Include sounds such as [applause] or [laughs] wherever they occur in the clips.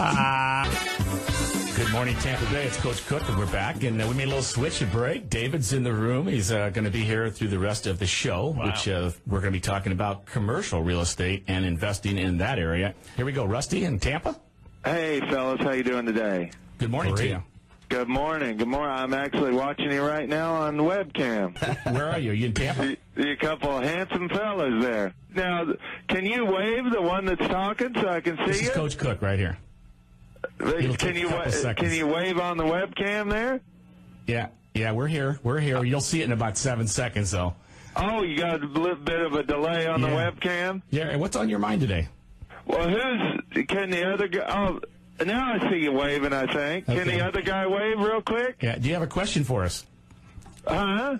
Good morning, Tampa Bay. It's Coach Cook, and we're back. And uh, we made a little switch at break. David's in the room. He's uh, going to be here through the rest of the show, which uh, we're going to be talking about commercial real estate and investing in that area. Here we go, Rusty in Tampa. Hey, fellas, how you doing today? Good morning to you. Good morning. Good morning. I'm actually watching you right now on the webcam. [laughs] Where are you? Are you in Tampa? you, you couple of handsome fellas there. Now, can you wave the one that's talking so I can see This is you? Coach Cook right here. It'll can you wa- can you wave on the webcam there? Yeah, yeah, we're here. We're here. You'll see it in about seven seconds, though. Oh, you got a little bit of a delay on the webcam. Yeah, and what's on your mind today? Well, who's can the other guy? Oh, now I see you waving. I think. Can the other guy wave real quick? Yeah, do you have a question for us? Uh huh.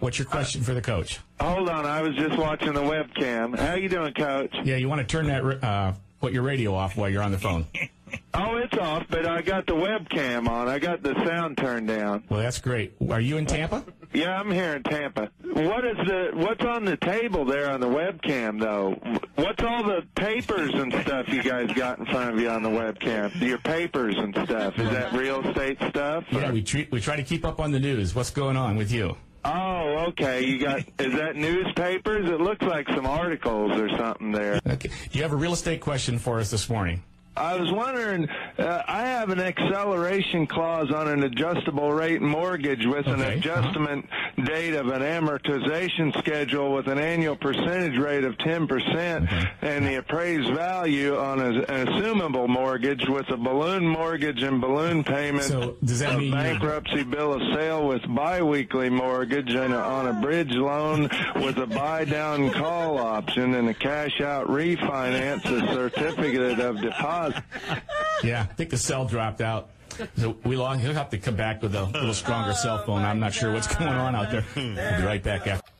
What's your question for the coach? Hold on. I was just watching the webcam. How you doing, Coach? Yeah, you want to turn that, uh, put your radio off while you're on the phone. [laughs] Oh, it's off, but I got the webcam on. I got the sound turned down. Well, that's great. Are you in Tampa? Yeah, I'm here in Tampa. What is the what's on the table there on the webcam though? What's all the papers and stuff you guys got in front of you on the webcam? Your papers and stuff. Is that real estate stuff? or- Yeah, we treat, we try to keep up on the news. What's going on with you? Oh, okay. You got is that newspapers? It looks like some articles or something there. Okay. Do you have a real estate question for us this morning? I was wondering, uh, I have an acceleration clause on an adjustable rate mortgage with an Okay, uh-huh. adjustment date of an amortization schedule with an annual percentage rate of 10% and the appraised value on a, an assumable mortgage with a balloon mortgage and balloon payment So, does that a mean bankruptcy bill of sale with biweekly mortgage and a, on a bridge loan with a buy down call option and a cash out refinance a certificate of deposit. Yeah, I think the cell dropped out. So we long, he'll have to come back with a little stronger oh cell phone. I'm not sure what's going on out there. We'll be right back after.